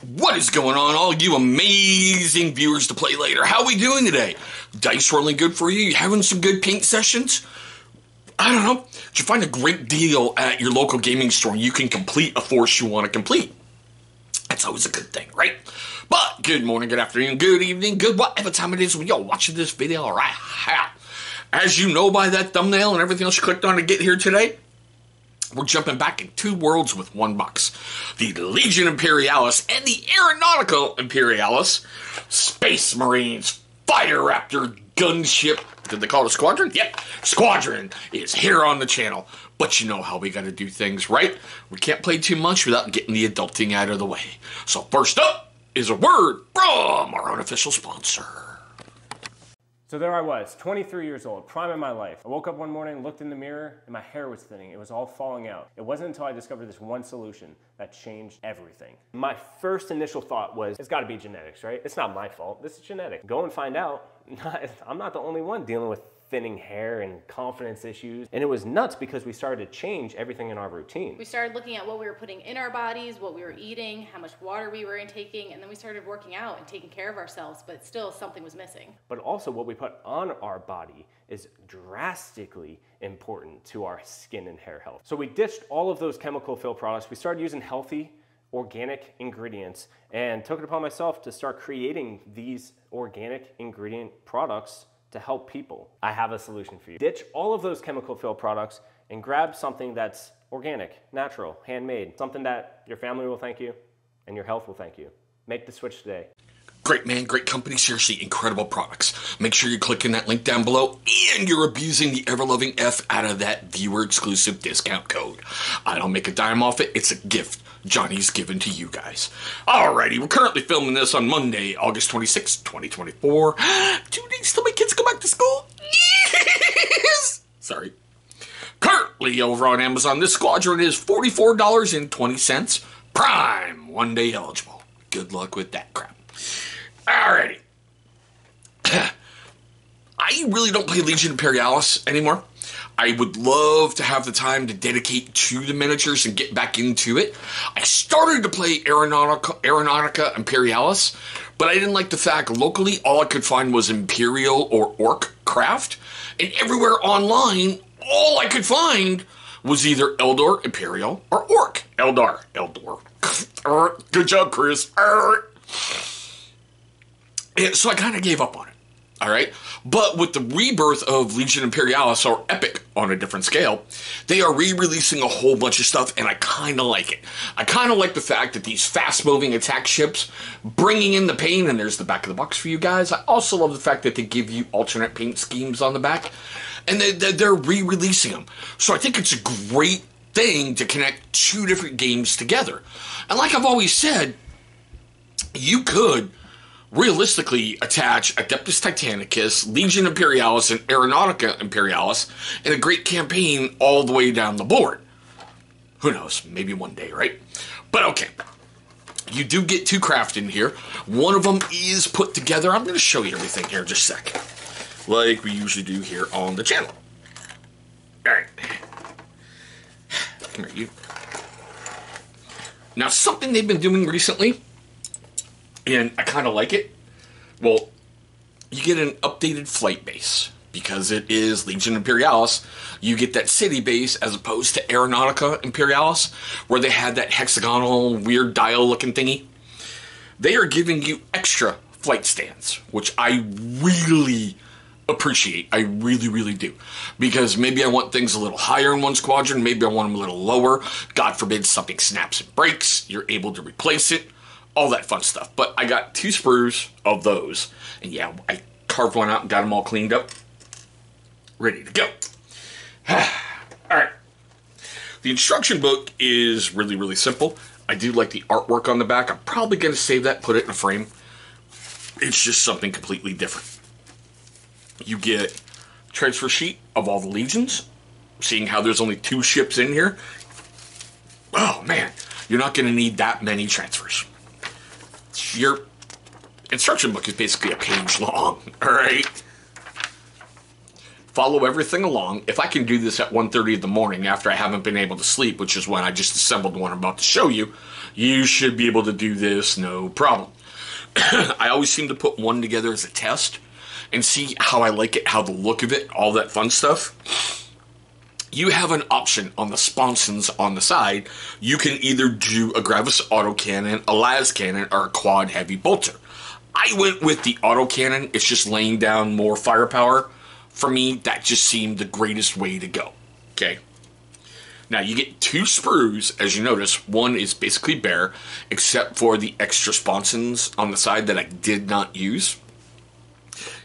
What is going on, all you amazing viewers to play later? How we doing today? Dice rolling good for you? You having some good paint sessions? I don't know. Did you find a great deal at your local gaming store? You can complete a force you want to complete. That's always a good thing, right? But good morning, good afternoon, good evening, good whatever time it is when you're watching this video, all right? As you know by that thumbnail and everything else you clicked on to get here today, we're jumping back in two worlds with one box. The Legion Imperialis and the Aeronautica Imperialis, Space Marines, Fire Raptor, Gunship. Did they call it a squadron? Yep, squadron is here on the channel. But you know how we gotta do things, right? We can't play too much without getting the adulting out of the way. So first up is a word from our unofficial sponsor. So there I was, 23 years old, prime of my life. I woke up one morning, looked in the mirror, and my hair was thinning. It was all falling out. It wasn't until I discovered this one solution that changed everything. My first initial thought was, it's gotta be genetics, right? It's not my fault, this is genetic. Go and find out. I'm not the only one dealing with thinning hair and confidence issues. And it was nuts because we started to change everything in our routine. We started looking at what we were putting in our bodies, what we were eating, how much water we were intaking, and then we started working out and taking care of ourselves, but still something was missing. But also what we put on our body is drastically important to our skin and hair health. So we ditched all of those chemical fill products. We started using healthy, organic ingredients and took it upon myself to start creating these organic ingredient products to help people. I have a solution for you. Ditch all of those chemical fill products and grab something that's organic, natural, handmade, something that your family will thank you and your health will thank you. Make the switch today. Great man, great company, seriously incredible products. Make sure you click in that link down below and you're abusing the ever loving F out of that viewer exclusive discount code. I don't make a dime off it, it's a gift Johnny's given to you guys. Alrighty, we're currently filming this on Monday, August 26, 2024. Two days till my kids to school. Yes! Sorry. Currently over on Amazon, this squadron is $44.20. Prime, one day eligible. Good luck with that crap. Alrighty. I really don't play Legion Imperialis anymore. I would love to have the time to dedicate to the miniatures and get back into it. I started to play Aeronautica, Aeronautica Imperialis, but I didn't like the fact locally all I could find was Imperial or Orc craft, and everywhere online all I could find was either Eldor Imperial or Orc Eldar Eldor. Er, good job, Chris. Er. so I kind of gave up on it. All right. But with the rebirth of Legion Imperialis or Epic on a different scale, they are re releasing a whole bunch of stuff, and I kind of like it. I kind of like the fact that these fast moving attack ships bringing in the paint, and there's the back of the box for you guys. I also love the fact that they give you alternate paint schemes on the back, and they, they're re releasing them. So I think it's a great thing to connect two different games together. And like I've always said, you could realistically attach Adeptus Titanicus, Legion Imperialis, and Aeronautica Imperialis in a great campaign all the way down the board. Who knows? Maybe one day, right? But okay. You do get two craft in here. One of them is put together. I'm going to show you everything here in just a second. Like we usually do here on the channel. Alright. Come here, you. Now, something they've been doing recently and I kind of like it. Well, you get an updated flight base because it is Legion Imperialis. You get that city base as opposed to Aeronautica Imperialis, where they had that hexagonal, weird dial looking thingy. They are giving you extra flight stands, which I really appreciate. I really, really do. Because maybe I want things a little higher in one squadron, maybe I want them a little lower. God forbid something snaps and breaks, you're able to replace it all that fun stuff. But I got two sprues of those, and yeah, I carved one out and got them all cleaned up, ready to go. all right. The instruction book is really, really simple. I do like the artwork on the back. I'm probably going to save that, put it in a frame. It's just something completely different. You get transfer sheet of all the legions, seeing how there's only two ships in here. Oh man, you're not going to need that many transfers your instruction book is basically a page long, all right? Follow everything along. If I can do this at 1.30 in the morning after I haven't been able to sleep, which is when I just assembled one I'm about to show you, You should be able to do this no problem. I always seem to put one together as a test and see how I like it, how the look of it, all that fun stuff. You have an option on the sponsons on the side. You can either do a Gravis autocannon, a las cannon, or a quad heavy bolter. I went with the autocannon. It's just laying down more firepower. For me, that just seemed the greatest way to go. Okay. Now you get two sprues, as you notice. One is basically bare, except for the extra sponsons on the side that I did not use.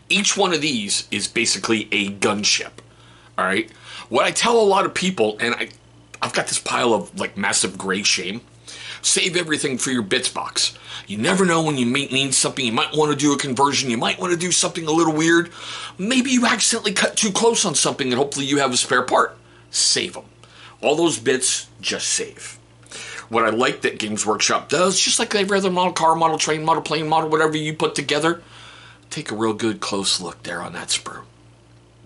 Each one of these is basically a gunship. All right. What I tell a lot of people, and I, I've got this pile of like massive gray shame. Save everything for your bits box. You never know when you may need something. You might want to do a conversion. You might want to do something a little weird. Maybe you accidentally cut too close on something and hopefully you have a spare part. Save them. All those bits, just save. What I like that Games Workshop does, just like every other model car, model train, model plane, model whatever you put together, take a real good close look there on that sprue.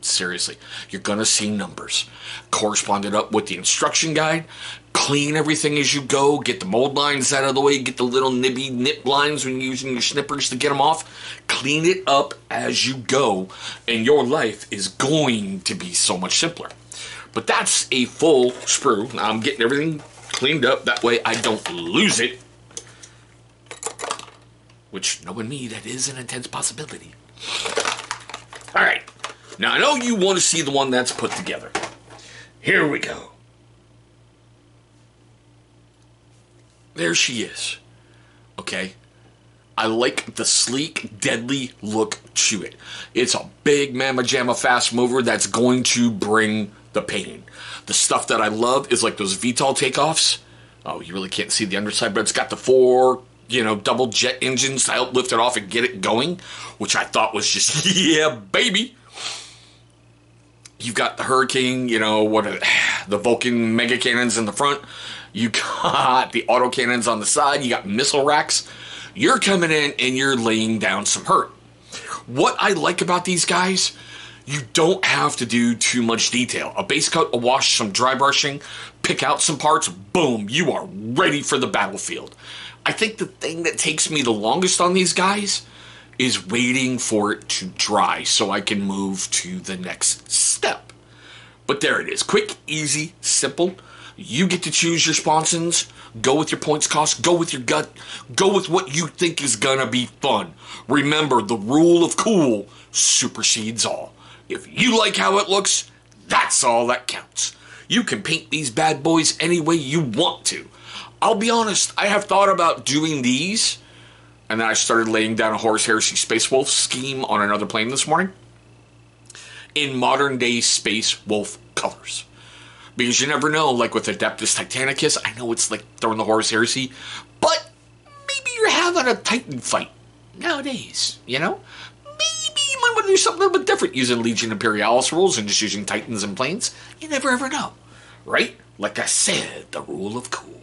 Seriously, you're gonna see numbers. Correspond it up with the instruction guide. Clean everything as you go. Get the mold lines out of the way. Get the little nibby nip lines when you're using your snippers to get them off. Clean it up as you go, and your life is going to be so much simpler. But that's a full sprue. I'm getting everything cleaned up. That way I don't lose it. Which, knowing me, that is an intense possibility. All right. Now, I know you want to see the one that's put together. Here we go. There she is. Okay? I like the sleek, deadly look to it. It's a big mamma jamma fast mover that's going to bring the pain. The stuff that I love is like those VTOL takeoffs. Oh, you really can't see the underside, but it's got the four, you know, double jet engines to help lift it off and get it going, which I thought was just, yeah, baby. You've got the Hurricane, you know, what are, the Vulcan mega cannons in the front. You got the auto cannons on the side. You got missile racks. You're coming in and you're laying down some hurt. What I like about these guys you don't have to do too much detail. A base coat, a wash, some dry brushing, pick out some parts, boom, you are ready for the battlefield. I think the thing that takes me the longest on these guys is waiting for it to dry so I can move to the next step. But there it is. Quick, easy, simple. You get to choose your sponsons. Go with your points cost. Go with your gut. Go with what you think is gonna be fun. Remember, the rule of cool supersedes all. If you like how it looks, that's all that counts. You can paint these bad boys any way you want to. I'll be honest, I have thought about doing these, and then I started laying down a Horus Heresy Space Wolf scheme on another plane this morning in modern day Space Wolf colors. Because you never know, like with Adeptus Titanicus, I know it's like throwing the Horus Heresy, but maybe you're having a Titan fight nowadays, you know? Maybe you might want to do something a little bit different using Legion Imperialis rules and just using Titans and planes. You never ever know, right? Like I said, the rule of cool.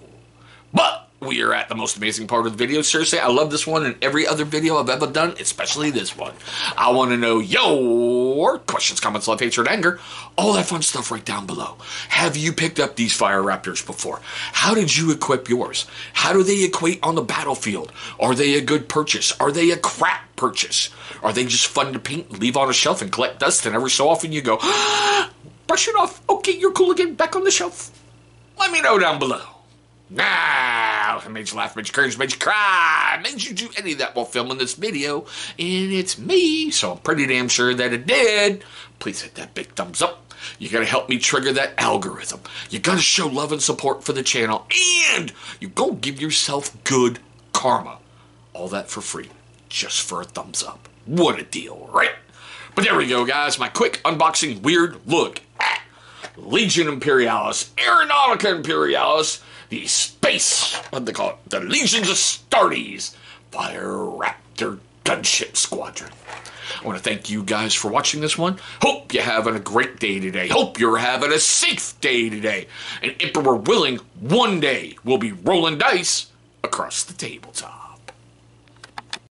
But we are at the most amazing part of the video. Seriously, I love this one and every other video I've ever done, especially this one. I want to know your questions, comments, love, hatred, anger, all that fun stuff right down below. Have you picked up these Fire Raptors before? How did you equip yours? How do they equate on the battlefield? Are they a good purchase? Are they a crap purchase? Are they just fun to paint, and leave on a shelf, and collect dust? And every so often you go, brush it off. Okay, you're cool again. Back on the shelf. Let me know down below. Now, it made you laugh, made you cringe, made you cry, made you do any of that while filming this video, and it's me, so I'm pretty damn sure that it did. Please hit that big thumbs up. You gotta help me trigger that algorithm. You gotta show love and support for the channel, and you go give yourself good karma. All that for free, just for a thumbs up. What a deal, right? But there we go, guys. My quick unboxing weird look at Legion Imperialis, Aeronautica Imperialis, the space, what they call it, the Legions Astartes Fire Raptor Gunship Squadron. I want to thank you guys for watching this one. Hope you're having a great day today. Hope you're having a safe day today. And Emperor willing, one day we'll be rolling dice across the tabletop.